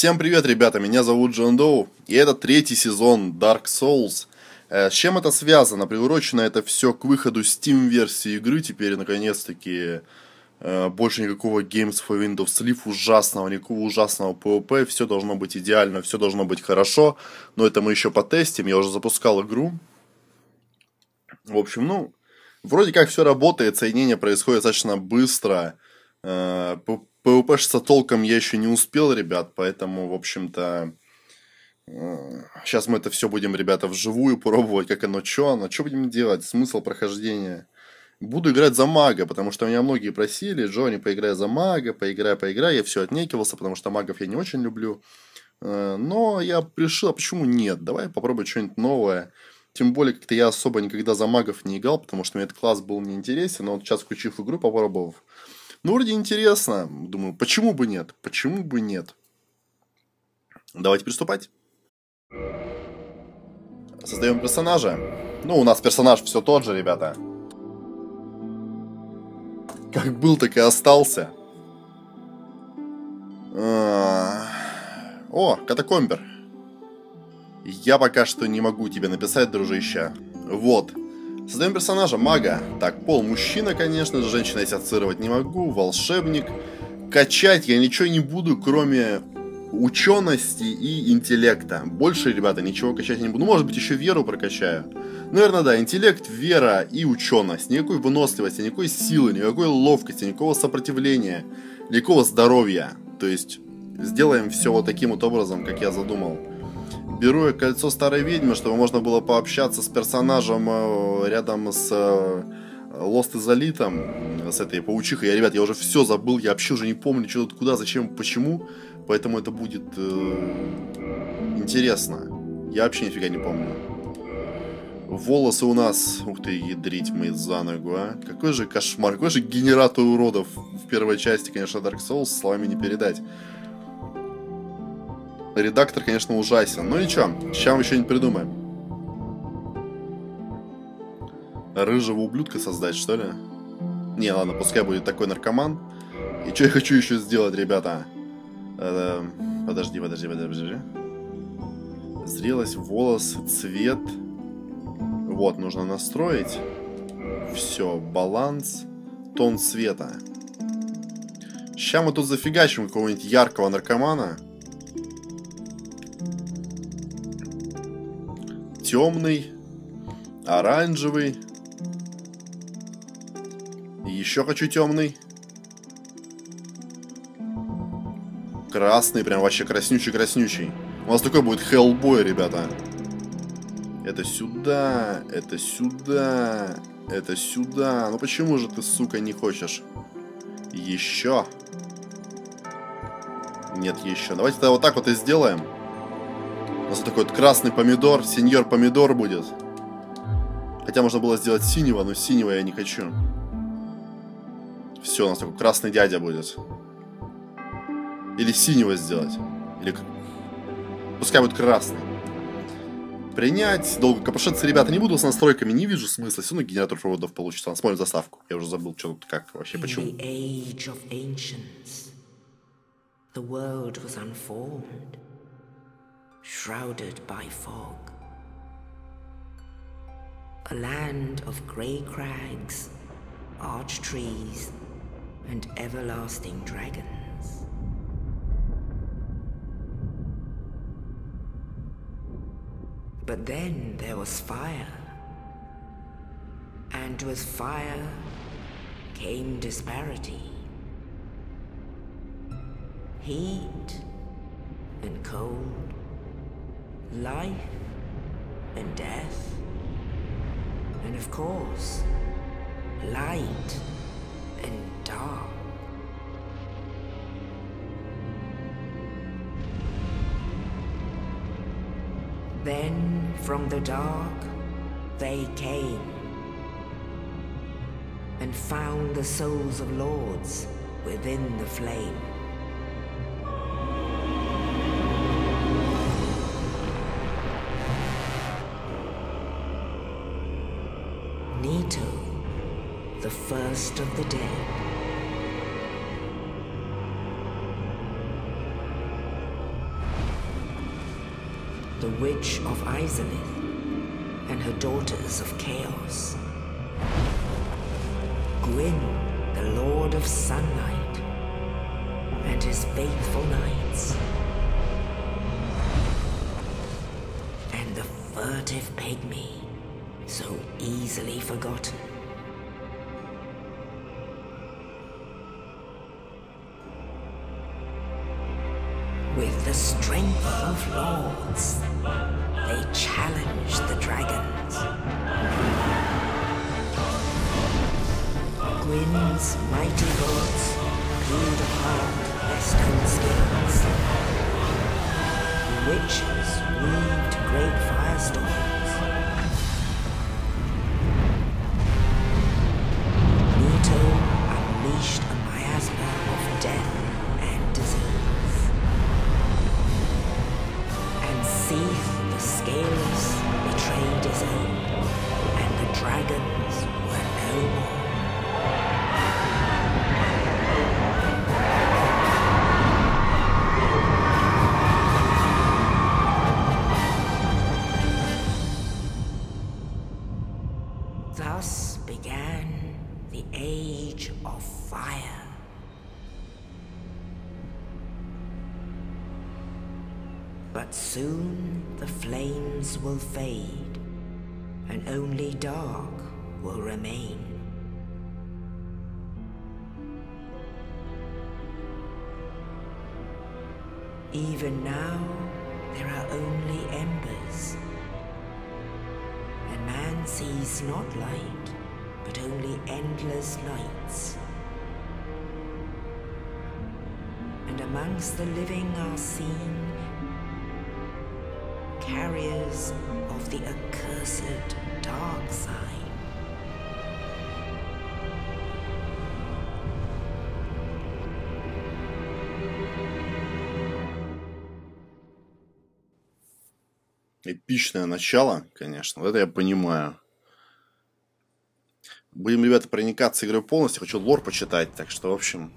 Всем привет, ребята, меня зовут Джон Доу, и это третий сезон Dark Souls. Э, с чем это связано? Приурочено это все к выходу Steam-версии игры, теперь наконец-таки э, больше никакого Games for Windows Sleeve ужасного, никакого ужасного PvP, все должно быть идеально, все должно быть хорошо, но это мы еще потестим, я уже запускал игру. В общем, ну, вроде как все работает, соединение происходит достаточно быстро, э, PvP-шиться толком я еще не успел, ребят, поэтому, в общем-то, сейчас мы это все будем, ребята, вживую пробовать, как оно, что оно, что будем делать, смысл прохождения. Буду играть за мага, потому что меня многие просили, Джонни, поиграй за мага, поиграй, поиграй. Я все отнекивался, потому что магов я не очень люблю. Э, но я решил, а почему нет? Давай попробуем что-нибудь новое. Тем более, как-то я особо никогда за магов не играл, потому что мне этот класс был неинтересен. Но вот сейчас, включив игру, попробовав, ну, вроде интересно. Думаю, почему бы нет? Почему бы нет? Давайте приступать. Создаем персонажа. Ну, у нас персонаж все тот же, ребята. Как был, так и остался. А, о, катакомбер. Я пока что не могу тебе написать, дружище. Вот. Создаем персонажа, мага. Так, пол мужчина, конечно же, женщина ассоциировать не могу, волшебник. Качать я ничего не буду, кроме учености и интеллекта. Больше, ребята, ничего качать не буду. Ну, может быть, еще веру прокачаю. Наверное, да, интеллект, вера и ученость. Никакой выносливости, никакой силы, никакой ловкости, никакого сопротивления, никакого здоровья. То есть, сделаем все вот таким вот образом, как я задумал. Беру я кольцо старой ведьмы, чтобы можно было пообщаться с персонажем э, рядом с Лост Изолитом, с этой паучихой. Я, ребят, я уже все забыл, я вообще уже не помню, что тут, куда, зачем, почему. Поэтому это будет э, интересно. Я вообще нифига не помню. Волосы у нас... Ух ты, ядрить мы за ногу, а. Какой же кошмар, какой же генератор уродов в первой части, конечно, Dark Souls, словами не передать. Редактор, конечно, ужасен. Но ничего, сейчас мы что-нибудь придумаем. Рыжего ублюдка создать, что ли? Не, ладно, пускай будет такой наркоман. И что я хочу еще сделать, ребята? Это... Подожди, подожди, подожди. Зрелость, волос, цвет. Вот, нужно настроить. Все, баланс, тон цвета. Сейчас мы тут зафигачим какого-нибудь яркого наркомана. Темный, оранжевый. Еще хочу темный. Красный, прям вообще краснючий-краснючий. У нас такой будет Хеллбой, ребята. Это сюда, это сюда, это сюда. Ну почему же ты, сука, не хочешь? Еще. Нет, еще. Давайте тогда вот так вот и сделаем. У нас такой вот красный помидор, сеньор помидор будет. Хотя можно было сделать синего, но синего я не хочу. Все, у нас такой красный дядя будет. Или синего сделать. Или... Пускай будет красный. Принять. Долго копошиться, ребята, не буду с настройками, не вижу смысла. Все равно генератор проводов получится. Смотрим заставку. Я уже забыл, что тут как вообще, почему. The world was unformed. Shrouded by fog. A land of grey crags, arch trees, and everlasting dragons. But then there was fire. And with fire came disparity. Heat and cold life and death, and of course, light and dark. Then from the dark they came and found the souls of lords within the flame. First of the dead. the Witch of Izalith, and her daughters of Chaos. Gwyn, the Lord of Sunlight, and his faithful knights. And the furtive pygmy, so easily forgotten. Will fade, and only dark will remain. Even now, there are only embers. And man sees not light, but only endless nights. And amongst the living are seen carriers of the accursed dark side. Эпичное начало, конечно, вот это я понимаю. Будем, ребята, проникаться игрой полностью. Хочу лор почитать, так что, в общем...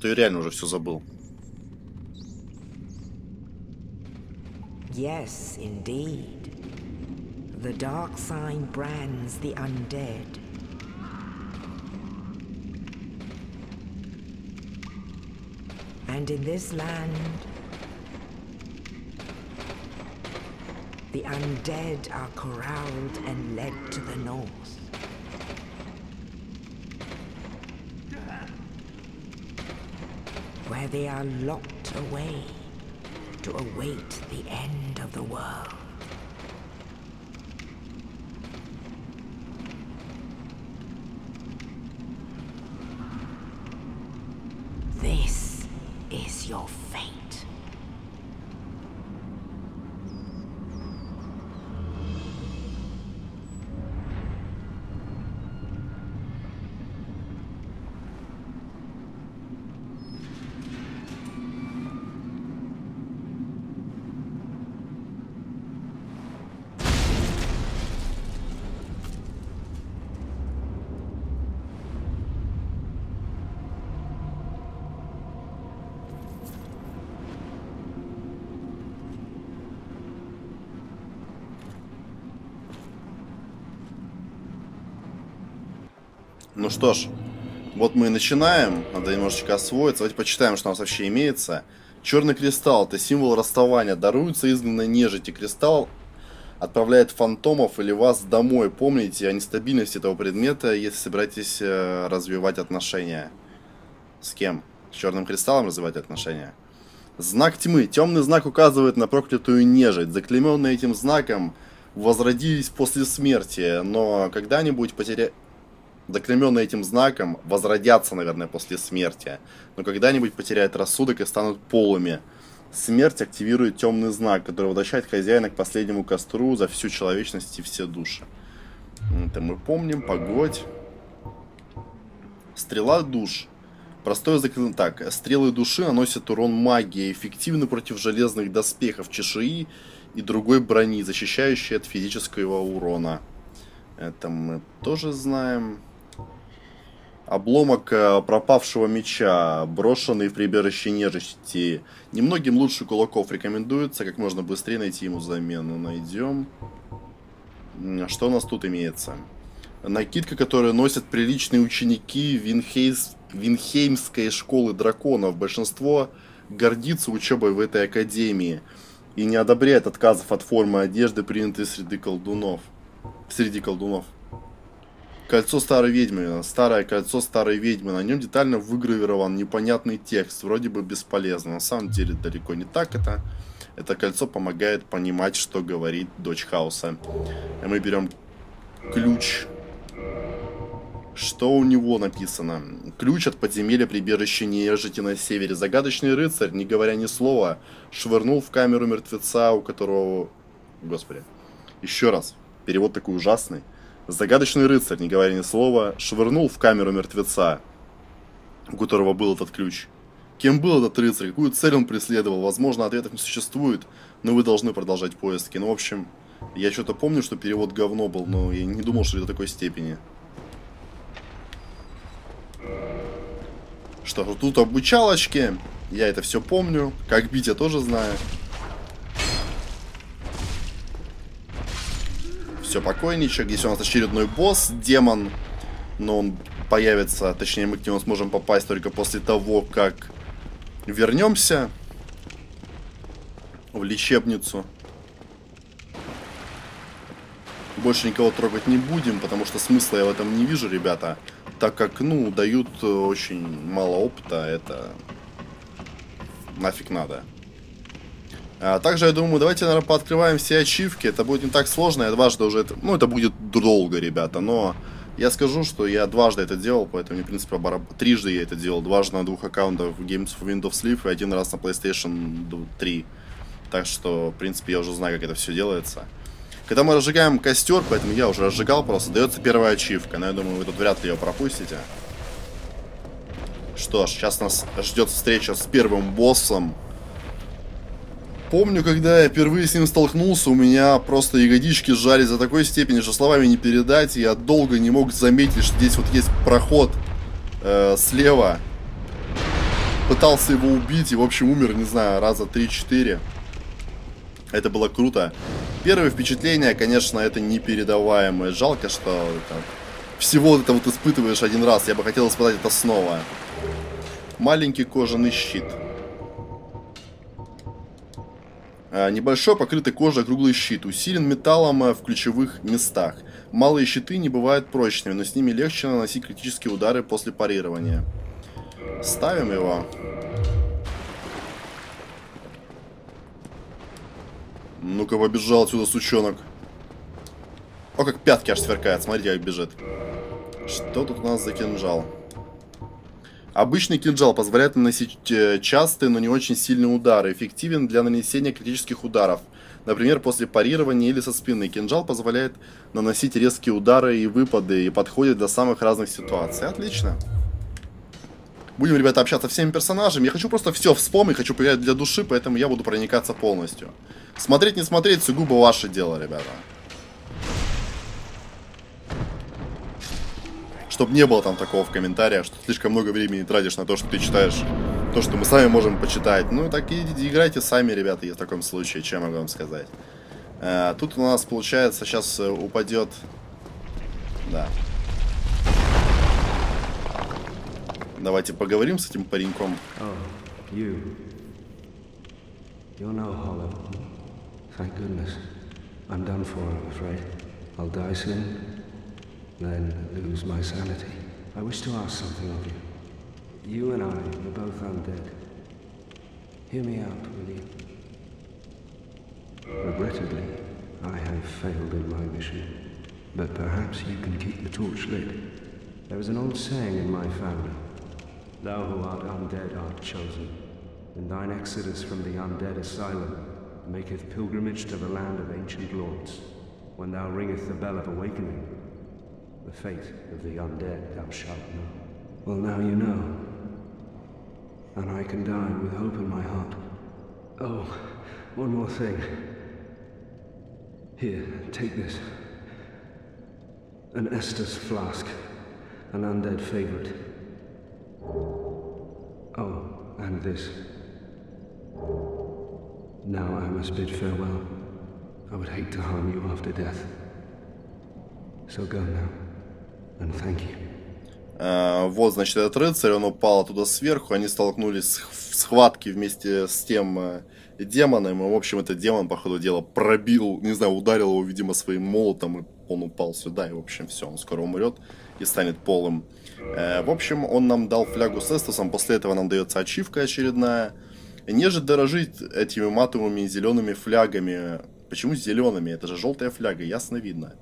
То я реально уже все забыл. Yes, indeed. The dark sign brands the undead. And in this land, the undead are corralled and led to the north. Where they are locked away to await the end of the world. Что ж, вот мы и начинаем. Надо немножечко освоиться. Давайте почитаем, что у нас вообще имеется. Черный кристалл – это символ расставания. Даруется изгнанной нежити. Кристалл отправляет фантомов или вас домой. Помните о нестабильности этого предмета, если собираетесь э, развивать отношения. С кем? С черным кристаллом развивать отношения? Знак тьмы. Темный знак указывает на проклятую нежить. Заклеменные этим знаком возродились после смерти, но когда-нибудь потеря... Заклеменные этим знаком возродятся, наверное, после смерти, но когда-нибудь потеряют рассудок и станут полыми. Смерть активирует темный знак, который возвращает хозяина к последнему костру за всю человечность и все души. Это мы помним, погодь. Стрела душ. Простое заклинание. Так, стрелы души наносят урон магии, эффективны против железных доспехов, чешуи и другой брони, защищающей от физического урона. Это мы тоже знаем. Обломок э, пропавшего меча, брошенный в прибежище нежити. Немногим лучше кулаков рекомендуется, как можно быстрее найти ему замену. Найдем. Что у нас тут имеется? Накидка, которую носят приличные ученики Винхейс... Винхеймской школы драконов. Большинство гордится учебой в этой академии и не одобряет отказов от формы одежды, принятой среди колдунов. Среди колдунов. Кольцо старой ведьмы. Старое кольцо старой ведьмы. На нем детально выгравирован непонятный текст. Вроде бы бесполезно. На самом деле далеко не так это. Это кольцо помогает понимать, что говорит дочь хаоса. И мы берем ключ. Что у него написано? Ключ от подземелья прибежища нежити на севере. Загадочный рыцарь, не говоря ни слова, швырнул в камеру мертвеца, у которого... Господи. Еще раз. Перевод такой ужасный. Загадочный рыцарь, не говоря ни слова, швырнул в камеру мертвеца, у которого был этот ключ. Кем был этот рыцарь, какую цель он преследовал, возможно, ответов не существует, но вы должны продолжать поиски. Ну, в общем, я что-то помню, что перевод говно был, но я не думал, что до такой степени. Что тут обучалочки, я это все помню, как бить я тоже знаю. Все покойничек. Здесь у нас очередной босс, демон. Но он появится, точнее мы к нему сможем попасть только после того, как вернемся в лечебницу. Больше никого трогать не будем, потому что смысла я в этом не вижу, ребята. Так как, ну, дают очень мало опыта, это нафиг надо. А, также, я думаю, давайте, наверное, пооткрываем все ачивки. Это будет не так сложно. Я дважды уже это... Ну, это будет долго, ребята, но... Я скажу, что я дважды это делал, поэтому в принципе, бараб... трижды я это делал. Дважды на двух аккаунтах в Games for Windows Live и один раз на PlayStation 3. Так что, в принципе, я уже знаю, как это все делается. Когда мы разжигаем костер, поэтому я уже разжигал, просто дается первая ачивка. Но я думаю, вы тут вряд ли ее пропустите. Что ж, сейчас нас ждет встреча с первым боссом. Помню, когда я впервые с ним столкнулся, у меня просто ягодички сжались за такой степени, что словами не передать. Я долго не мог заметить, что здесь вот есть проход э, слева. Пытался его убить и, в общем, умер, не знаю, раза 3-4. Это было круто. Первое впечатление, конечно, это непередаваемое. Жалко, что это, всего это вот испытываешь один раз. Я бы хотел испытать это снова. Маленький кожаный щит. Небольшой покрытый кожей круглый щит, усилен металлом э, в ключевых местах. Малые щиты не бывают прочными, но с ними легче наносить критические удары после парирования. Ставим его. Ну-ка, побежал отсюда, сучонок. О, как пятки аж сверкает, смотрите, как бежит. Что тут у нас за кинжал? Обычный кинжал позволяет наносить э, частые, но не очень сильные удары. Эффективен для нанесения критических ударов. Например, после парирования или со спины. Кинжал позволяет наносить резкие удары и выпады и подходит для самых разных ситуаций. Отлично. Будем, ребята, общаться всеми персонажами. Я хочу просто все вспомнить, хочу поиграть для души, поэтому я буду проникаться полностью. Смотреть, не смотреть, сугубо ваше дело, ребята. Чтобы не было там такого в комментариях, что слишком много времени тратишь на то, что ты читаешь то, что мы сами можем почитать. Ну, так и играйте сами, ребята, в таком случае, чем могу вам сказать. А, тут у нас, получается, сейчас э, упадет... Да. Давайте поговорим с этим пареньком. Oh, you. I'm done for, I'm afraid. I'll die soon. Then lose my sanity. I wish to ask something of you. You and I are both undead. Hear me out, will you? Regrettably, I have failed in my mission, but perhaps you can keep the torch lit. There is an old saying in my family, Thou who art undead art chosen, and thine exodus from the undead asylum maketh pilgrimage to the land of ancient lords. When thou ringeth the bell of awakening, the fate of the undead thou shalt know. Well, now you know. And I can die with hope in my heart. Oh, one more thing. Here, take this. An Estus flask. an undead favorite. Oh, and this. Now I must bid farewell. I would hate to harm you after death. So go now. А, вот, значит, этот рыцарь, он упал оттуда сверху, они столкнулись в схватке вместе с тем э, демоном, и, в общем, этот демон, по ходу дела, пробил, не знаю, ударил его, видимо, своим молотом, и он упал сюда, и, в общем, все, он скоро умрет и станет полым. Э, в общем, он нам дал флягу с эстосом, после этого нам дается ачивка очередная. Нежить дорожит этими матовыми зелеными флягами. Почему зелеными? Это же желтая фляга, ясно видно.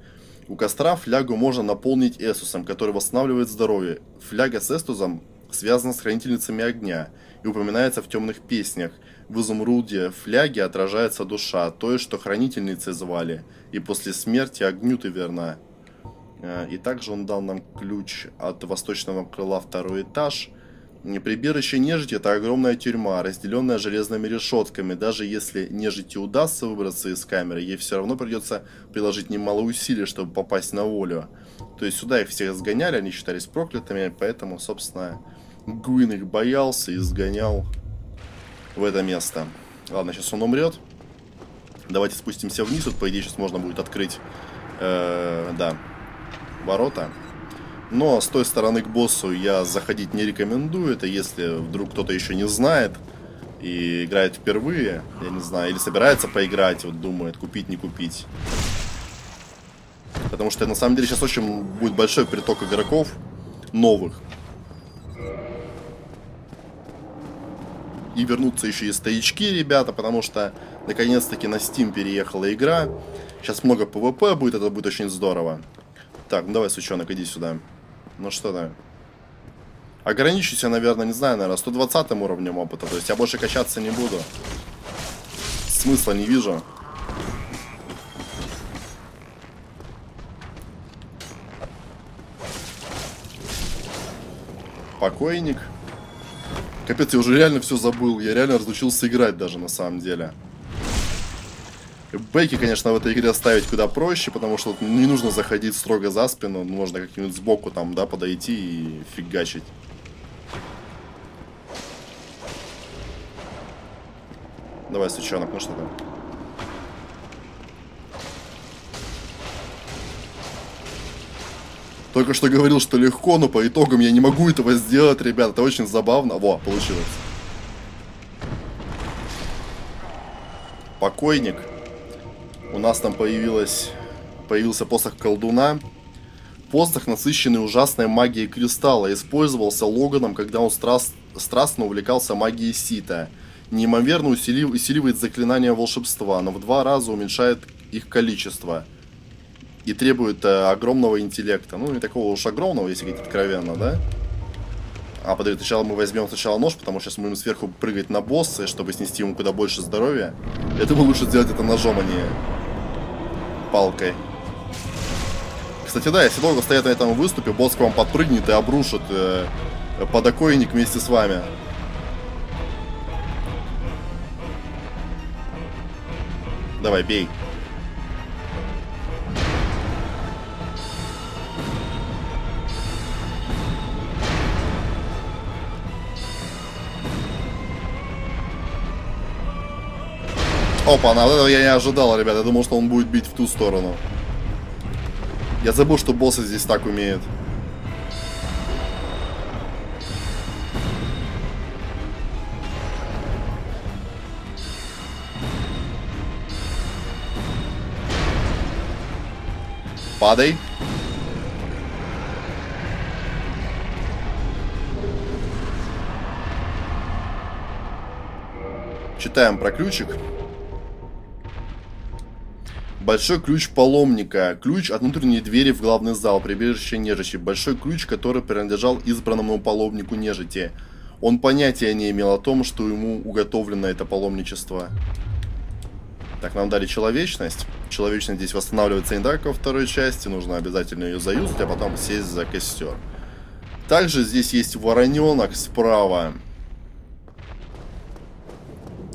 У костра флягу можно наполнить эстусом, который восстанавливает здоровье. Фляга с эстусом связана с хранительницами огня и упоминается в темных песнях. В изумруде фляги отражается душа, той, что хранительницей звали, и после смерти огню ты верна. Э, и также он дал нам ключ от восточного крыла второй этаж. Прибежище нежити – это огромная тюрьма, разделенная железными решетками. Даже если нежити удастся выбраться из камеры, ей все равно придется приложить немало усилий, чтобы попасть на волю. То есть сюда их всех сгоняли, они считались проклятыми, поэтому, собственно, Гуин их боялся и сгонял в это место. Ладно, сейчас он умрет. Давайте спустимся вниз. Вот, по идее, сейчас можно будет открыть, э, да, ворота. Но с той стороны к боссу я заходить не рекомендую. Это если вдруг кто-то еще не знает и играет впервые, я не знаю, или собирается поиграть, вот думает, купить, не купить. Потому что на самом деле сейчас очень будет большой приток игроков новых. И вернутся еще и стоячки, ребята, потому что наконец-таки на Steam переехала игра. Сейчас много PvP будет, это будет очень здорово. Так, ну давай, сучонок, иди сюда. Ну что да. Ограничусь я, наверное, не знаю, наверное, 120 уровнем опыта. То есть я больше качаться не буду. Смысла не вижу. Покойник. Капец, я уже реально все забыл. Я реально разучился играть даже на самом деле. Бейки, конечно, в этой игре ставить куда проще, потому что не нужно заходить строго за спину, можно как-нибудь сбоку там, да, подойти и фигачить. Давай, сучонок, ну что там? Только что говорил, что легко, но по итогам я не могу этого сделать, ребят. Это очень забавно. Во, получилось. Покойник. У нас там появилась, появился посох колдуна. Посох, насыщенный ужасной магией кристалла, использовался Логаном, когда он страст, страстно увлекался магией Сита. Неимоверно усилив, усиливает заклинания волшебства, но в два раза уменьшает их количество. И требует э, огромного интеллекта. Ну, не такого уж огромного, если говорить откровенно, да? А, подожди, сначала мы возьмем сначала нож, потому что сейчас мы будем сверху прыгать на босса, чтобы снести ему куда больше здоровья. Я думаю, лучше сделать это ножом, а не палкой. Кстати, да, если долго стоять на этом выступе, босс к вам подпрыгнет и обрушит э, подоконник вместе с вами. Давай, бей. Опа, на этого я не ожидал, ребят. Я думал, что он будет бить в ту сторону. Я забыл, что боссы здесь так умеют. Падай. Читаем про ключик. Большой ключ паломника. Ключ от внутренней двери в главный зал, прибежище нежити. Большой ключ, который принадлежал избранному паломнику нежити. Он понятия не имел о том, что ему уготовлено это паломничество. Так, нам дали человечность. Человечность здесь восстанавливается не так, во второй части. Нужно обязательно ее заюзать, а потом сесть за костер. Также здесь есть вороненок справа.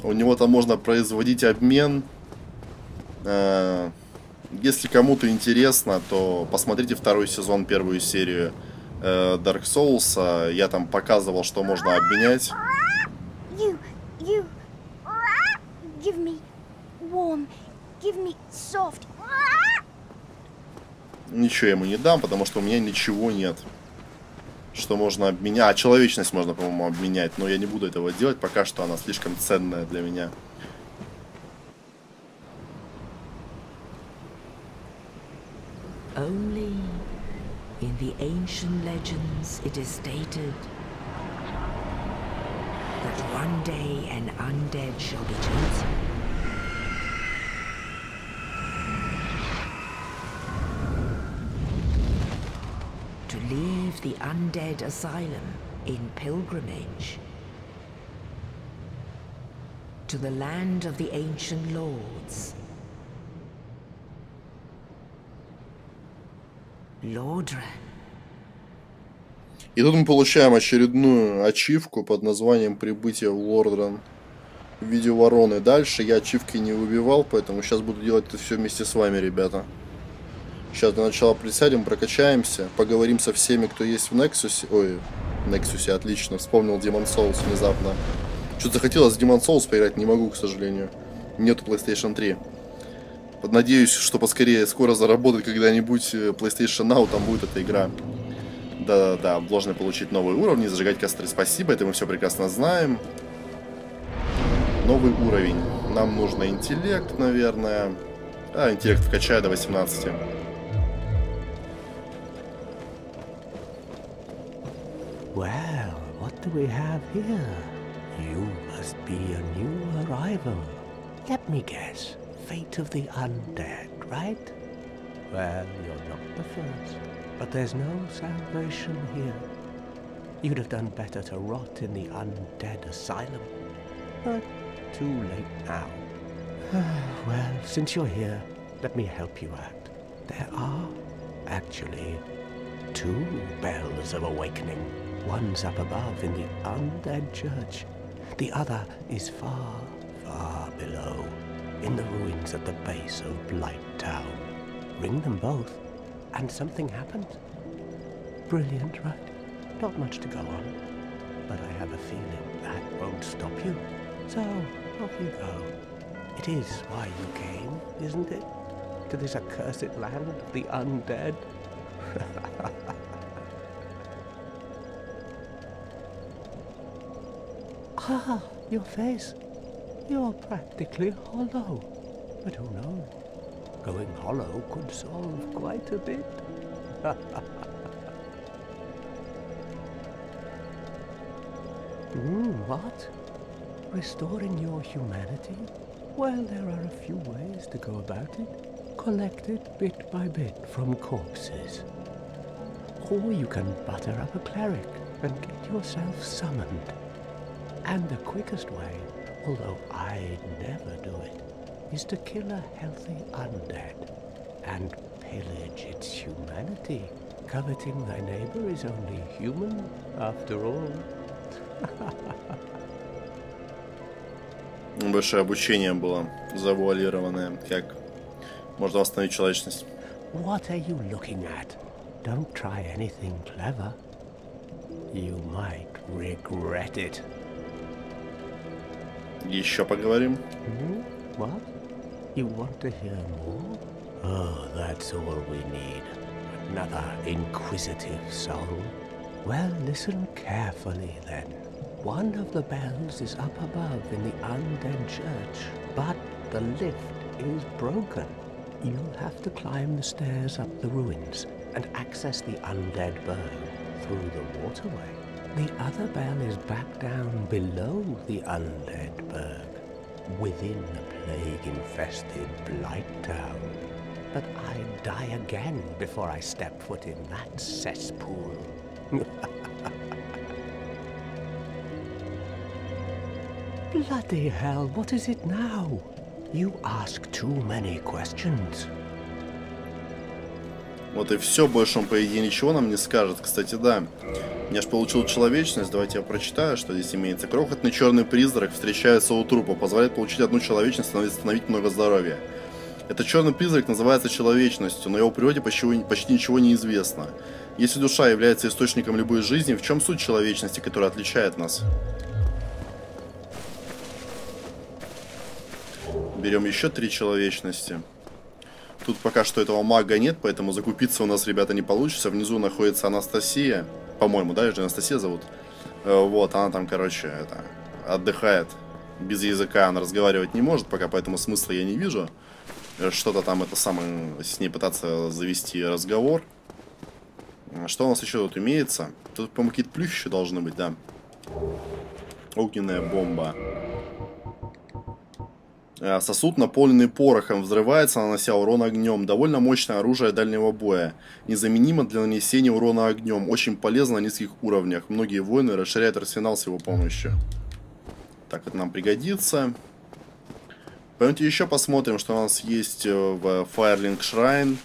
У него там можно производить обмен если кому-то интересно, то посмотрите второй сезон, первую серию э, Dark Souls. Я там показывал, что можно обменять. You, you. Give me warm. Give me soft. Ничего ему не дам, потому что у меня ничего нет. Что можно обменять. А, человечность можно, по-моему, обменять. Но я не буду этого делать, пока что она слишком ценная для меня. Only in the ancient legends it is stated that one day an undead shall be chosen. To leave the undead asylum in pilgrimage to the land of the ancient lords. И тут мы получаем очередную ачивку под названием «Прибытие в Лордран» в виде вороны. Дальше я ачивки не выбивал, поэтому сейчас буду делать это все вместе с вами, ребята. Сейчас для начала присядем, прокачаемся, поговорим со всеми, кто есть в Nexus. Ой, в Nexus, отлично, вспомнил Demon Souls внезапно. Что-то захотелось в Demon Souls поиграть, не могу, к сожалению. Нету PlayStation 3. Надеюсь, что поскорее скоро заработает когда-нибудь э, PlayStation Now, там будет эта игра. Да-да-да, должны получить новые уровни, зажигать костры. Спасибо, это мы все прекрасно знаем. Новый уровень. Нам нужно интеллект, наверное. А, интеллект вкачаю до 18. Well, what do we have here? You must be a new arrival. Let me guess. Fate of the undead, right? Well, you're not the first. But there's no salvation here. You'd have done better to rot in the undead asylum. But too late now. well, since you're here, let me help you out. There are, actually, two bells of awakening. One's up above in the undead church. The other is far, far below, in the ruins at the base of Blight Town. Ring them both, and something happens. Brilliant, right? Not much to go on. But I have a feeling that won't stop you. So, off you go. It is why you came, isn't it? To this accursed land of the undead? Ah, your face. You're practically hollow. But who knows? Going hollow could solve quite a bit. Hmm, what? Restoring your humanity? Well, there are a few ways to go about it. Collect it bit by bit from corpses. Or you can butter up a cleric and get yourself summoned. And the quickest way, although I'd never do it, is to kill a healthy undead and pillage its humanity. Coveting thy neighbor is only human, after all. Большое обучение было завуалированное. Как можно восстановить человечность. What are you looking at? Don't try anything clever. You might regret it. Еще поговорим. Hmm? What? You want to hear more? Oh, that's all we need. Another inquisitive soul. Well, listen carefully then. One of the bells is up above in the undead church, but the lift is broken. You'll have to climb the stairs up the ruins and access the undead burg through the waterway. The other bell is back down below the undead burg, within the plague-infested Blight Town. But I'd die again before I step foot in that cesspool. Bloody hell, what is it now? You ask too many questions. Вот и все, больше он, по идее, ничего нам не скажет. Кстати, да, я же получил человечность, давайте я прочитаю, что здесь имеется. Крохотный черный призрак встречается у трупа, позволяет получить одну человечность и восстановить много здоровья. Этот черный призрак называется человечностью, но его природе почти, почти ничего не известно. Если душа является источником любой жизни, в чем суть человечности, которая отличает нас? Берем еще три человечности. Тут пока что этого мага нет, поэтому закупиться у нас, ребята, не получится. Внизу находится Анастасия. По-моему, да, же Анастасия зовут. Э, вот, она там, короче, это, отдыхает. Без языка она разговаривать не может пока, поэтому смысла я не вижу. Э, что-то там это самое, с ней пытаться завести разговор. Э, что у нас еще тут имеется? Тут, по-моему, какие-то плюхи еще должны быть, да. Огненная бомба. Э, сосуд, наполненный порохом, взрывается, нанося урон огнем. Довольно мощное оружие дальнего боя. Незаменимо для нанесения урона огнем. Очень полезно на низких уровнях. Многие воины расширяют арсенал с его помощью. Так, это нам пригодится. Пойдемте еще посмотрим, что у нас есть э, в Firelink Shrine.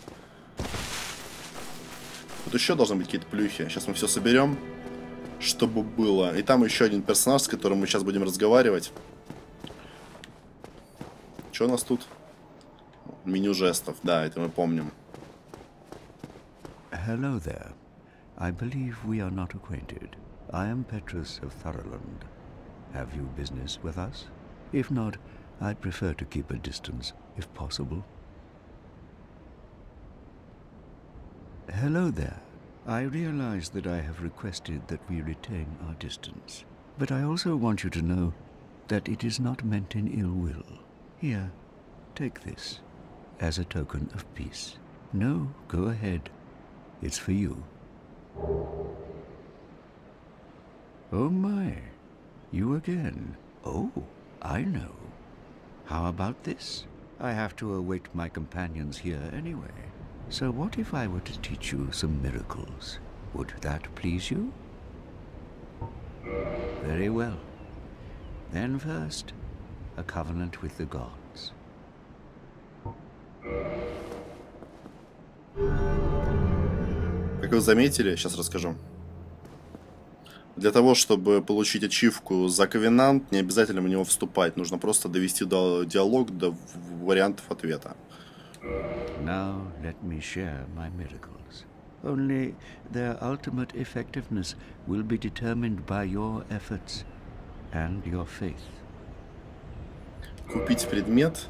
Тут еще должны быть какие-то плюхи. Сейчас мы все соберем, чтобы было. И там еще один персонаж, с которым мы сейчас будем разговаривать. Что у нас тут? Меню жестов, да, это мы помним. Hello there. I believe we are not acquainted. I am Petrus of Thoroland. Have you business with us? If not, I'd prefer to keep a distance, if possible. Hello there. I realize that I have requested that we retain our distance, but I also want you to know that it is not meant in ill will. Here, take this as a token of peace. No, go ahead. It's for you. Oh my, you again. Oh, I know. How about this? I have to await my companions here anyway. So what if I were to teach you some miracles? Would that please you? Very well. Then first, a covenant with the gods. Как вы заметили, сейчас расскажу. Для того, чтобы получить ачивку за Ковенант, не обязательно в него вступать. Нужно просто довести до диалог до вариантов ответа. Now let me share my miracles. Only their ultimate effectiveness will be determined by your efforts and your faith. Купить предмет.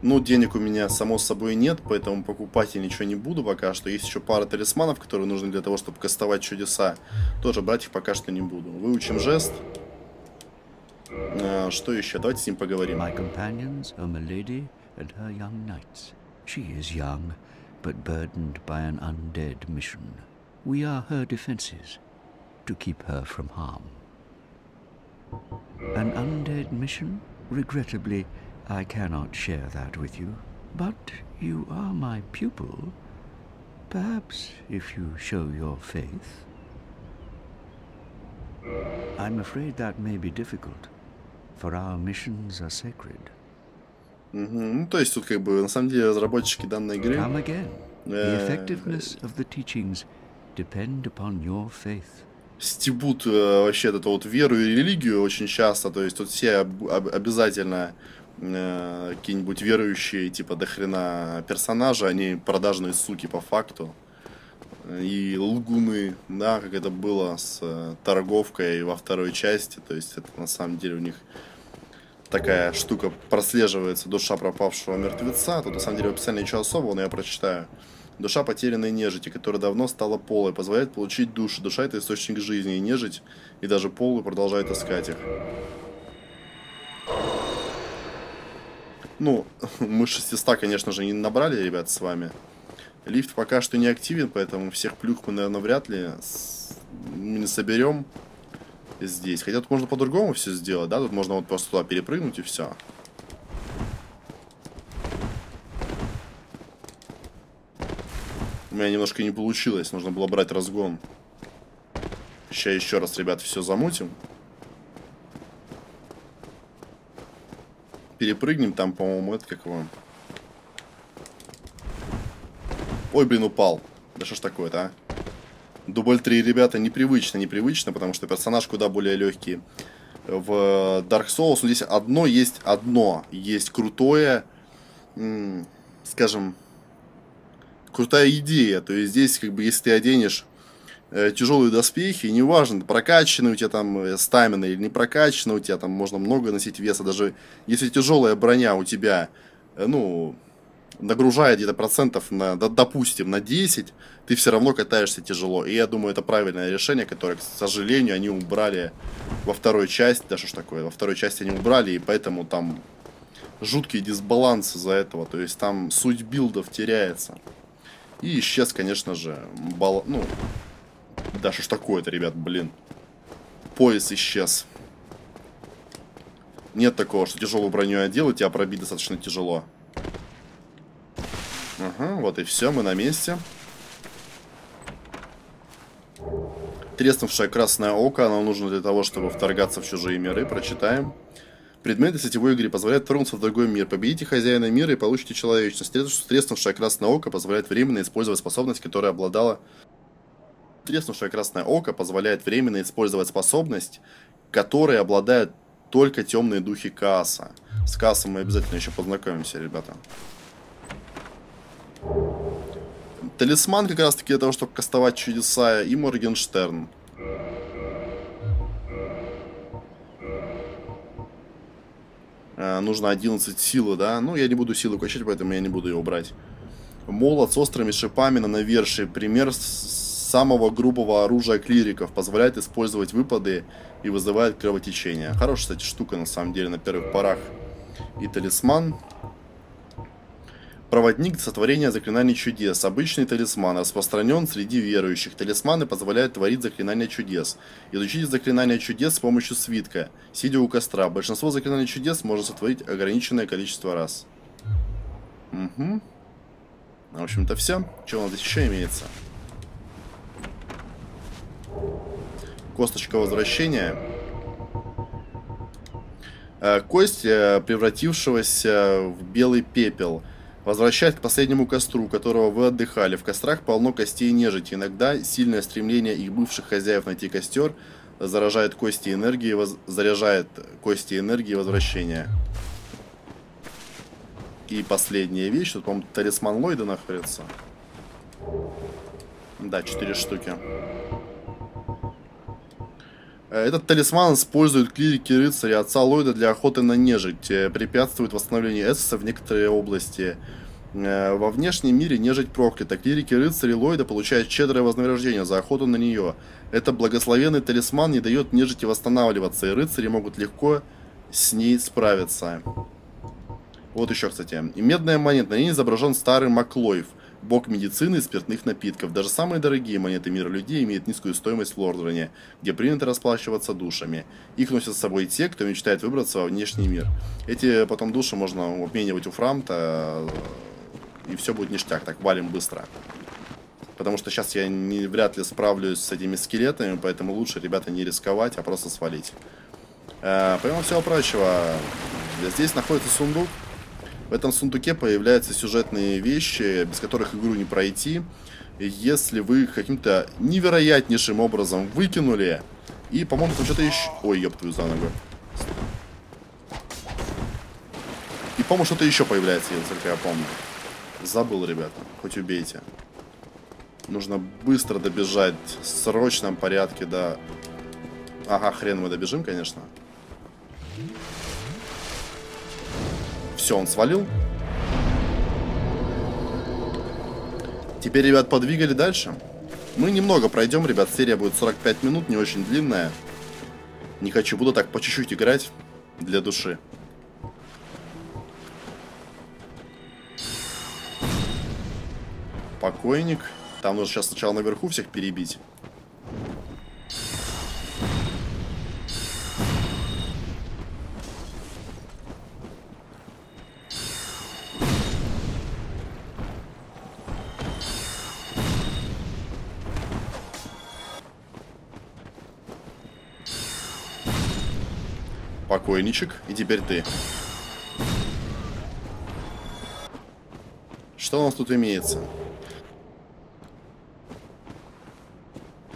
Ну, денег у меня, само собой, нет, поэтому покупать я ничего не буду пока что. Есть еще пара талисманов, которые нужны для того, чтобы кастовать чудеса. Тоже брать их пока что не буду. Выучим жест. А, что еще? Давайте с ним поговорим. But burdened by an undead mission. We are her defenses, to keep her from harm. An undead mission? Regrettably, I cannot share that with you. But you are my pupil. Perhaps if you show your faith. I'm afraid that may be difficult, for our missions are sacred. Мгм. Ну, то есть тут как бы на самом деле разработчики данной игры Come again. The э, effectiveness of the teachings depend upon your faith. Стебут э, вообще эту вот веру и религию очень часто. То есть тут все об- об- обязательно э, какие-нибудь верующие, типа до хрена персонажи, они продажные суки по факту. И лгуны, да, как это было с э, торговкой во второй части. То есть это на самом деле у них такая штука прослеживается, душа пропавшего мертвеца. Тут на самом деле в описании ничего особого, но я прочитаю. Душа потерянной нежити, которая давно стала полой, позволяет получить душу. Душа это источник жизни, и нежить, и даже полы продолжают искать их. Ну, мы 600, конечно же, не набрали, ребят, с вами. Лифт пока что не активен, поэтому всех плюх мы, наверное, вряд ли не соберем здесь. Хотя тут можно по-другому все сделать, да? Тут можно вот просто туда перепрыгнуть и все. У меня немножко не получилось, нужно было брать разгон. Сейчас еще раз, ребят, все замутим. Перепрыгнем там, по-моему, это как его... Ой, блин, упал. Да что ж такое-то, а? Дубль 3, ребята, непривычно, непривычно, потому что персонаж куда более легкий. В Dark Souls здесь одно есть одно. Есть крутое скажем, крутая идея. То есть здесь, как бы, если ты оденешь э, тяжелые доспехи, неважно, прокачаны у тебя там э, стамина или не прокачана, у тебя там можно много носить веса, даже если тяжелая броня у тебя, э, ну, нагружает где-то процентов на, допустим, на 10, ты все равно катаешься тяжело. И я думаю, это правильное решение, которое, к сожалению, они убрали во второй части. Да что ж такое, во второй части они убрали, и поэтому там жуткий дисбаланс из-за этого. То есть там суть билдов теряется. И исчез, конечно же, бал... ну, да что ж такое-то, ребят, блин. Пояс исчез. Нет такого, что тяжелую броню одел, и тебя пробить достаточно тяжело. Ага, вот и все, мы на месте. Треснувшее красное око, оно нужно для того, чтобы вторгаться в чужие миры. Прочитаем. Предметы сетевой игры позволяют вторгнуться в другой мир. Победите хозяина мира и получите человечность. Треснувшее красное око позволяет временно использовать способность, которая обладала... Треснувшее красное око позволяет временно использовать способность, которой обладают только темные духи Кааса. С Каасом мы обязательно еще познакомимся, ребята. Талисман как раз таки для того, чтобы кастовать чудеса, и Моргенштерн. Нужно 11 силы, да? Ну, я не буду силы качать, поэтому я не буду его брать. Молот с острыми шипами на навершие. Пример самого грубого оружия клириков. Позволяет использовать выпады и вызывает кровотечение. Хорошая, кстати, штука, на самом деле, на первых порах. И талисман. Проводник сотворения заклинаний чудес. Обычный талисман распространен среди верующих. Талисманы позволяют творить заклинания чудес. Изучить заклинания чудес с помощью свитка, сидя у костра. Большинство заклинаний чудес можно сотворить ограниченное количество раз. Угу. В общем-то все. Что у нас здесь еще имеется? Косточка возвращения. Э, кость э, превратившегося в белый пепел – Возвращает к последнему костру, которого вы отдыхали. В кострах полно костей нежити. Иногда сильное стремление их бывших хозяев найти костер заражает кости энергии, воз... заряжает кости энергии возвращения. И последняя вещь, тут, по-моему, талисман Ллойда находится. Да, четыре штуки. Этот талисман используют клирики рыцаря отца Ллойда для охоты на нежить, э, препятствует восстановлению эссенса в некоторые области. Э, во внешнем мире нежить проклята. Клирики рыцари Ллойда получают щедрое вознаграждение за охоту на нее. Это благословенный талисман не дает нежити восстанавливаться, и рыцари могут легко с ней справиться. Вот еще, кстати. И медная монета. На ней изображен старый Маклойв – бог медицины и спиртных напитков. Даже самые дорогие монеты мира людей имеют низкую стоимость в Лордроне, где принято расплачиваться душами. Их носят с собой те, кто мечтает выбраться во внешний мир. Эти потом души можно обменивать у Фрамта, э, и все будет ништяк. Так, валим быстро. Потому что сейчас я не, вряд ли справлюсь с этими скелетами, поэтому лучше, ребята, не рисковать, а просто свалить. Э, помимо всего прочего, здесь находится сундук. В этом сундуке появляются сюжетные вещи, без которых игру не пройти. Если вы каким-то невероятнейшим образом выкинули, и, по-моему, там что-то еще... Ой, ёб твою за ногу. И, по-моему, что-то еще появляется, если я помню. Забыл, ребята. Хоть убейте. Нужно быстро добежать в срочном порядке до... Ага, хрен мы добежим, конечно. Все, он свалил. Теперь, ребят, подвигали дальше. Мы немного пройдем, ребят. Серия будет 45 минут, не очень длинная. Не хочу, буду так по чуть-чуть играть для души. Покойник. Там нужно сейчас сначала наверху всех перебить. Покойничек. И теперь ты. Что у нас тут имеется?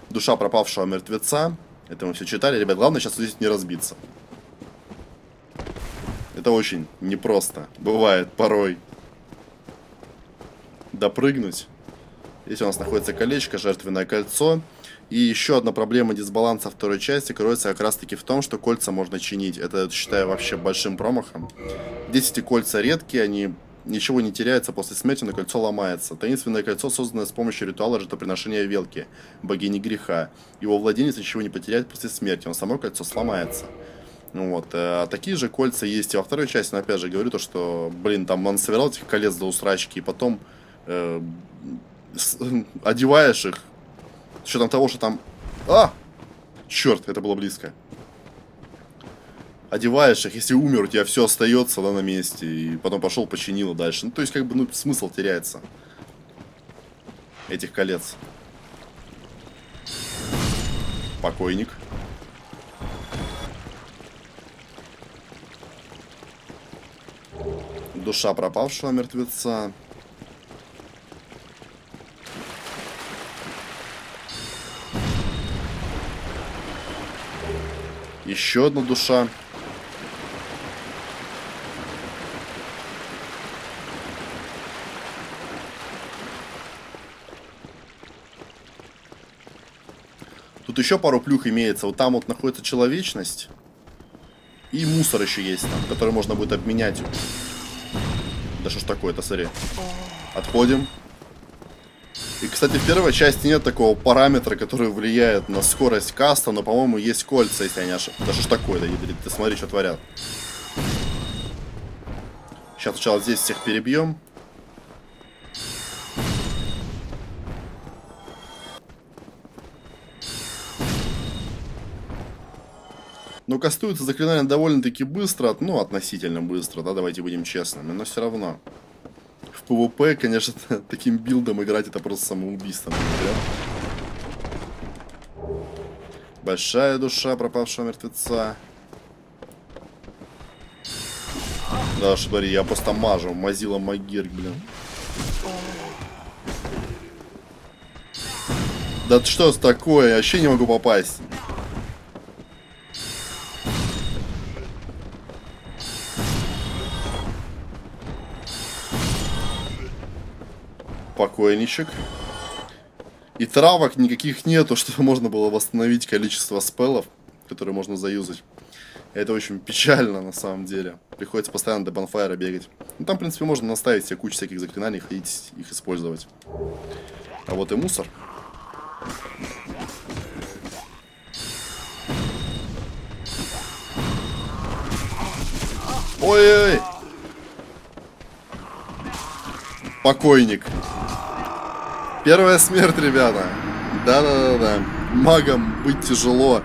Душа пропавшего мертвеца. Это мы все читали. Ребят, главное сейчас здесь не разбиться. Это очень непросто. Бывает порой. допрыгнуть. Здесь у нас находится колечко, жертвенное кольцо. И еще одна проблема дисбаланса второй части кроется как раз таки в том, что кольца можно чинить. Это, считаю, вообще большим промахом. Здесь эти кольца редкие, они ничего не теряется после смерти, но кольцо ломается. Таинственное кольцо, созданное с помощью ритуала жертвоприношения Велки, богини греха. Его владелец ничего не потеряет после смерти, но само кольцо сломается. Ну вот. А такие же кольца есть и во второй части, но опять же говорю то, что, блин, там он собирал этих колец до усрачки, и потом э, с, одеваешь их, с учетом того, что там... А! Черт, это было близко. Одеваешь их, если умер, у тебя все остается да, на месте, и потом пошел, починил дальше. Ну, то есть, как бы, ну, смысл теряется. Этих колец. Покойник. Душа пропавшего мертвеца. Еще одна душа. Тут еще пару плюх имеется. Вот там вот находится человечность. И мусор еще есть там, который можно будет обменять. Да что ж такое-то, смотри. Отходим. И, кстати, в первой части нет такого параметра, который влияет на скорость каста, но, по-моему, есть кольца, если я не ошибаюсь. Да что ж такое-то, ты смотри, что творят. Сейчас сначала здесь всех перебьем. Но кастуется заклинание довольно-таки быстро, ну, относительно быстро, да, давайте будем честными, но все равно. PvP, конечно, таким билдом играть это просто самоубийство, да? Большая душа пропавшего мертвеца. Да, смотри, я просто мажу, мазила Магир, блин. Да что такое, я вообще не могу попасть. Покойничек. И травок никаких нету, чтобы можно было восстановить количество спеллов, которые можно заюзать. Это очень печально на самом деле. Приходится постоянно до банфайра бегать. Ну, там, в принципе, можно наставить себе кучу всяких заклинаний, ходить их использовать. А вот и мусор. Ой-ой-ой! Покойник. Первая смерть, ребята. Да-да-да-да. Магом быть тяжело.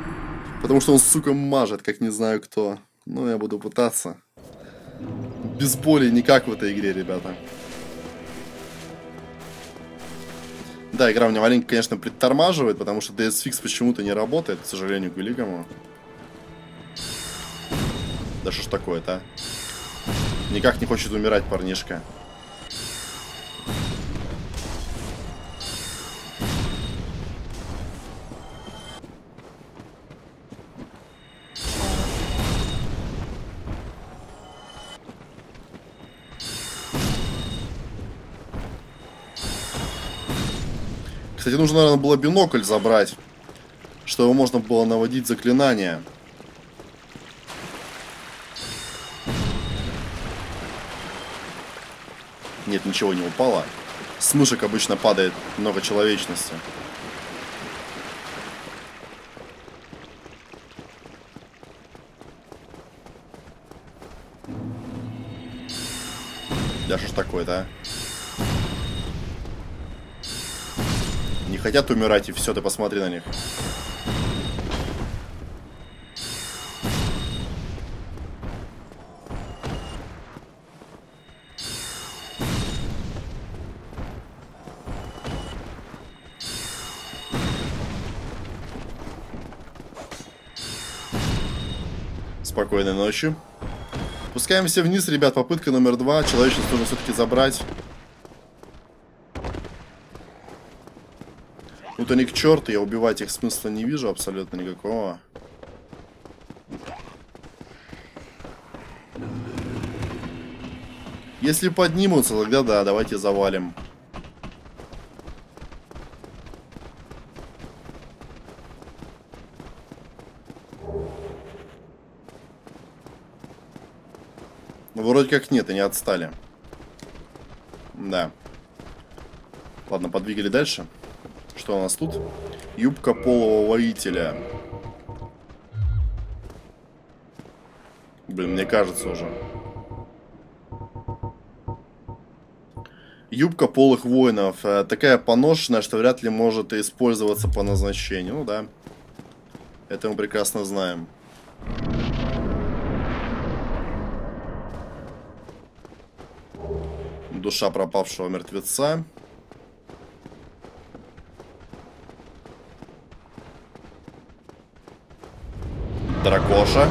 Потому что он, сука, мажет, как не знаю кто. Ну, я буду пытаться. Без боли никак в этой игре, ребята. Да, игра у меня маленько, конечно, притормаживает, потому что DSFix почему-то не работает, к сожалению, к великому. Да что ж такое-то, а? Никак не хочет умирать парнишка. Кстати, нужно, наверное, было бинокль забрать, чтобы можно было наводить заклинания. Нет, ничего не упало. С мышек обычно падает много человечности. Да что ж такое-то, а? Хотят умирать, и все, ты посмотри на них. Спокойной ночи. Спускаемся вниз, ребят. Попытка номер два. Человечность нужно все-таки забрать. Тут они к черту, я убивать их смысла не вижу абсолютно никакого. Если поднимутся, тогда да, давайте завалим. Ну, вроде как нет, они отстали. Да. Ладно, подвигали дальше. Дальше. Что у нас тут? Юбка полого воителя. Блин, мне кажется уже. Юбка полых воинов. Э, такая поношенная, что вряд ли может использоваться по назначению. Ну да. Это мы прекрасно знаем. Душа пропавшего мертвеца. Дракоша.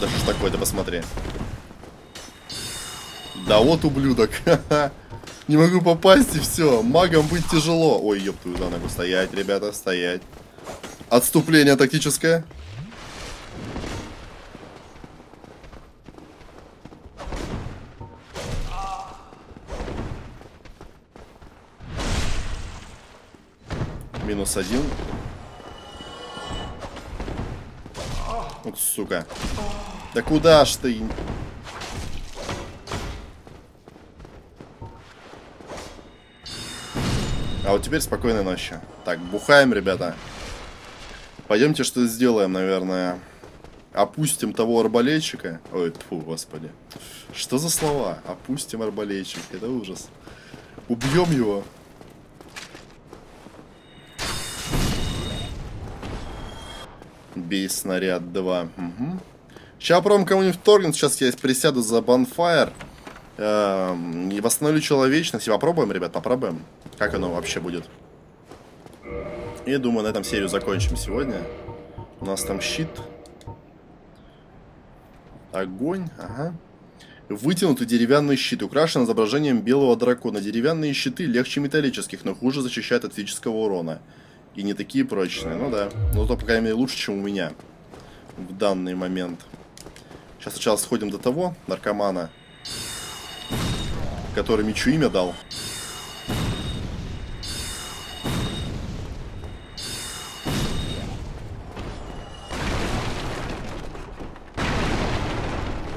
Да что ж такое, да посмотри. Да вот ублюдок. Не могу попасть и все. Магом быть тяжело. Ой, ёб твою за ногу. Стоять, ребята, стоять. Отступление тактическое. Минус один. Вот сука. Да куда ж ты? А вот теперь спокойной ночи. Так, бухаем, ребята. Пойдемте что сделаем, наверное. Опустим того арбалетчика. Ой, тьфу, господи. Что за слова? Опустим арбалетчика. Это ужас. Убьем его. Бей снаряд 2. Угу. Сейчас пром кому-нибудь вторгнет. Сейчас я присяду за банфайр. Эм, и восстановлю человечность. И попробуем, ребят, попробуем. Как оно вообще будет. И думаю, на этом серию закончим сегодня. У нас там щит. Огонь, ага. Вытянутый деревянный щит, украшен изображением белого дракона. Деревянные щиты легче металлических, но хуже защищают от физического урона. И не такие прочные, ну да. Но то, по крайней мере, лучше, чем у меня. В данный момент. Сейчас сначала сходим до того, наркомана. Который мечу имя дал.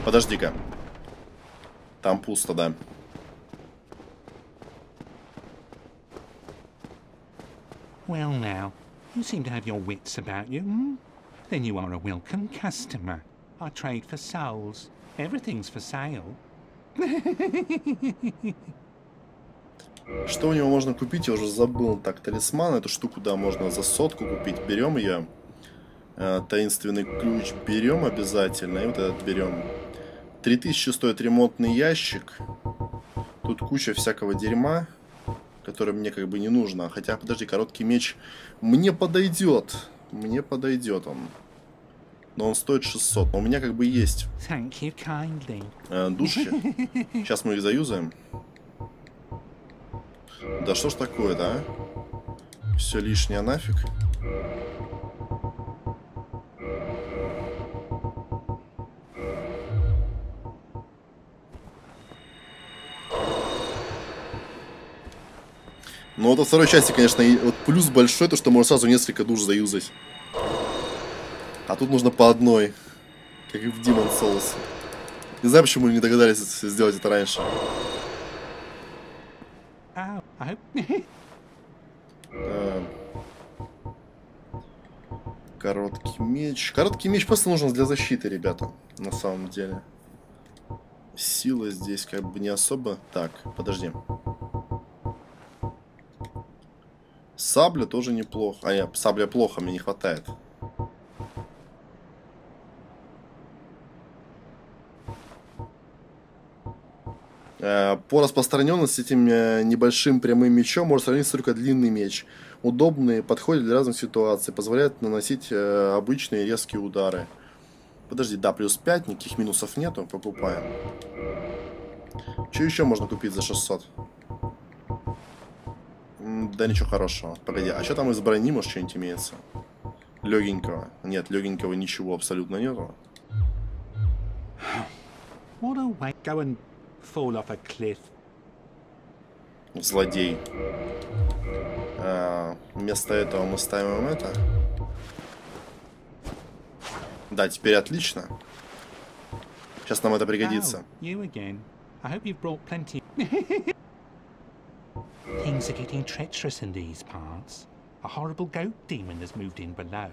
Подожди-ка. Там пусто, да. Well, now, you seem to have your wits about you, hmm? Then you are a welcome customer. I trade for souls. Everything's for sale. Что у него можно купить, я уже забыл. Так, талисман, эту штуку, да, можно за сотку купить. Берем ее. Э, таинственный ключ берем обязательно. И вот этот берем. 3000 стоит ремонтный ящик. Тут куча всякого дерьма, которое мне как бы не нужно. Хотя, подожди, короткий меч мне подойдет. Мне подойдет он. Но он стоит 600. Но у меня как бы есть э, души. Сейчас мы их заюзаем. Да что ж такое-то, а? Все лишнее нафиг. Ну, вот во второй части, конечно, и вот плюс большой, то, что можно сразу несколько душ заюзать. А тут нужно по одной. Как и в Demon Souls. Не знаю, почему не догадались сделать это раньше. Oh, I hope. Э, Короткий меч. Короткий меч просто нужен для защиты, ребята. На самом деле. Сила здесь как бы не особо. Так, подожди. Сабля тоже неплохо. А, нет, сабля плохо, мне не хватает. Э, По распространенности этим э, небольшим прямым мечом может сравниться только длинный меч. Удобный, подходит для разных ситуаций, позволяет наносить э, обычные резкие удары. Подожди, да, плюс 5, никаких минусов нету, покупаем. Что еще можно купить за 600? Да ничего хорошего. Погоди, а что там из брони, может, что-нибудь имеется? Легенького. Нет, легенького ничего абсолютно нету. What a way. Go and fall off a cliff. Злодей. А, вместо этого мы ставим это. Да, теперь отлично. Сейчас нам это пригодится. Oh, Things are getting treacherous in these parts. A horrible goat demon has moved in below.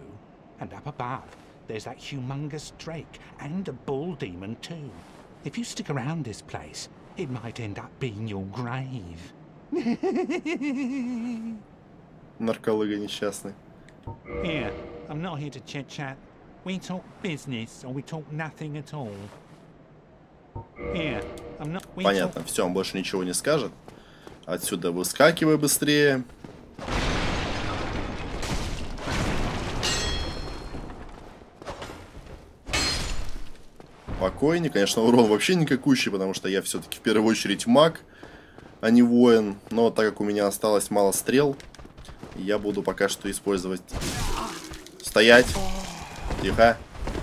And up above, there's that humongous drake and a bull demon too. If you stick around this place, it might end up being your grave. Нарколыга несчастный. Here, I'm not here to chit chat. We talk business or we talk nothing at all. Here, I'm not. We Понятно, все, он больше ничего не скажет. Отсюда выскакивай быстрее. Покойнее. Конечно, урон вообще никакущий, потому что я все-таки в первую очередь маг, а не воин. Но так как у меня осталось мало стрел, я буду пока что использовать... Стоять! Тихо!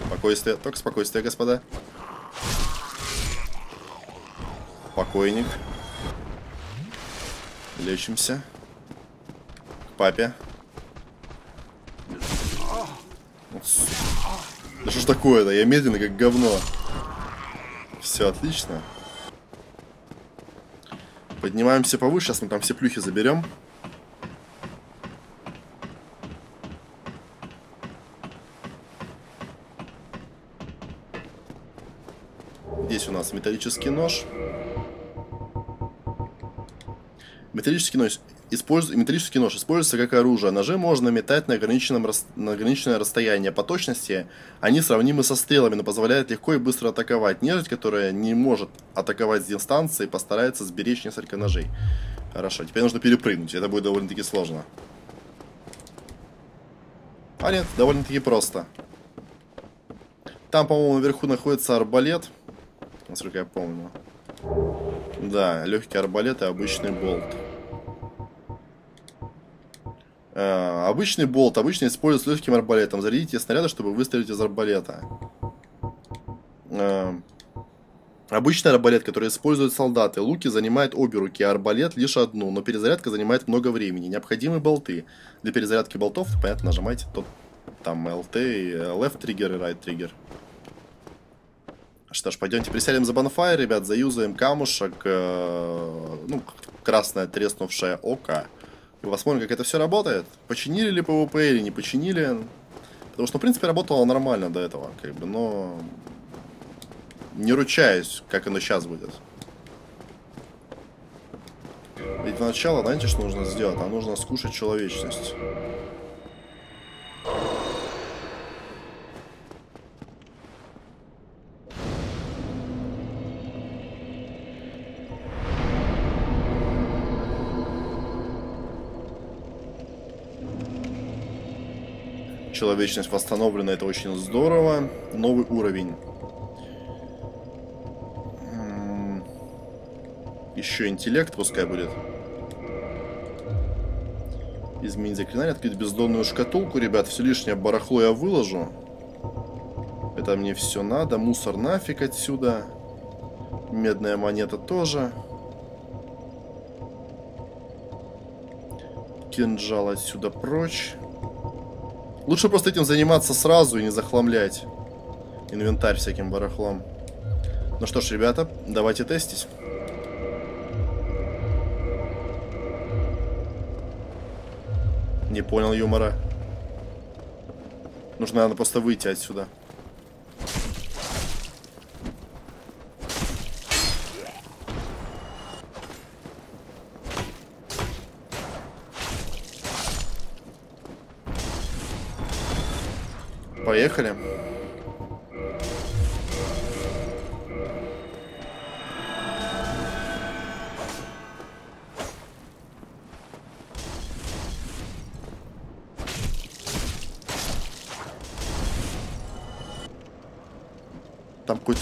Спокойствие. Только спокойствие, господа. Покойник. Лечимся. К папе. Да что ж такое-то? Я медленно, как говно. Все отлично. Поднимаемся повыше, сейчас мы там все плюхи заберем. Здесь у нас металлический нож. Металлический нож, использ... металлический нож используется как оружие. Ножи можно метать на, ограниченном рас... на ограниченное расстояние. По точности они сравнимы со стрелами, но позволяют легко и быстро атаковать. Нежить, которая не может атаковать с дистанции, постарается сберечь несколько ножей. Хорошо, теперь нужно перепрыгнуть. Это будет довольно-таки сложно. А нет, довольно-таки просто. Там, по-моему, наверху находится арбалет. Насколько я помню. Да, легкий арбалет и обычный болт. Э, обычный болт обычно используется легким арбалетом. Зарядите снаряды, чтобы выстрелить из арбалета. Э, обычный арбалет, который используют солдаты. Луки занимает обе руки, а арбалет лишь одну, но перезарядка занимает много времени. Необходимы болты. Для перезарядки болтов, понятно, нажимайте тот там LT, left триггер и right триггер. Что ж, пойдемте присядем за банфайр, ребят, заюзаем камушек, э, ну, красное треснувшее око. Посмотрим, как это все работает. Починили ли PvP или не починили. Потому что, в принципе, работало нормально до этого, как бы, но... Не ручаюсь, как оно сейчас будет. Ведь для начала, знаете, что нужно сделать? А нужно скушать человечность. Человечность восстановлена, это очень здорово. Новый уровень. Еще интеллект пускай будет. Изменить заклинание, открыть бездонную шкатулку. Ребят, все лишнее барахло я выложу. Это мне все надо. Мусор нафиг отсюда. Медная монета тоже. Кинжал отсюда прочь. Лучше просто этим заниматься сразу и не захламлять инвентарь всяким барахлом. Ну что ж, ребята, давайте тестить. Не понял юмора. Нужно, наверное, просто выйти отсюда.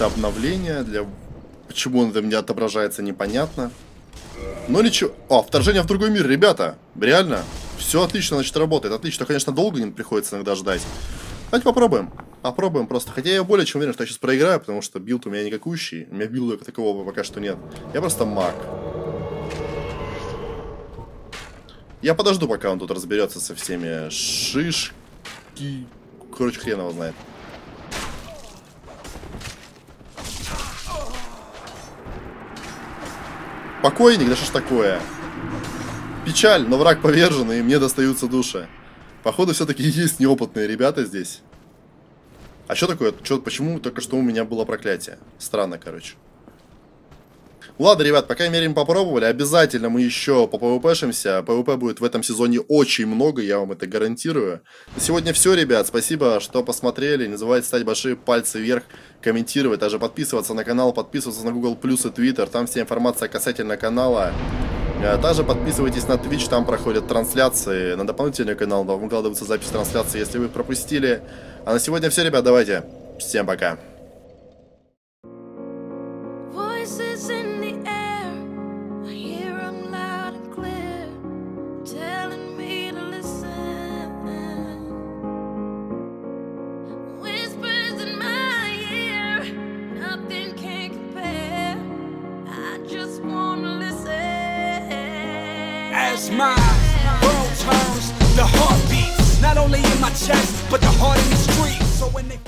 Там какое-то обновление для... Почему он там не отображается, непонятно. Но ничего... О, вторжение в другой мир, ребята. Реально. Все отлично, значит, работает. Отлично, конечно, долго не приходится иногда ждать. Давайте попробуем. Попробуем просто. Хотя я более чем уверен, что я сейчас проиграю, потому что билд у меня никакущий. У меня билда как пока что нет. Я просто маг. Я подожду, пока он тут разберется со всеми шишки. Короче, хрен его знает. Покойник, да что ж такое? Печаль, но враг повержен, и мне достаются души. Походу, все-таки есть неопытные ребята здесь. А что такое? Чё, почему только что у меня было проклятие? Странно, короче. Ладно, ребят, пока мере мы попробовали, обязательно мы еще поPvPшимся. PvP будет в этом сезоне очень много, я вам это гарантирую. На сегодня все, ребят. Спасибо, что посмотрели. Не забывайте ставить большие пальцы вверх, комментировать, даже подписываться на канал, подписываться на Google Плюс и Twitter. Там вся информация касательно канала. Э, также подписывайтесь на Twitch, там проходят трансляции. На дополнительный канал там выкладывается запись трансляции, если вы пропустили. А на сегодня все, ребят, давайте. Всем пока. When they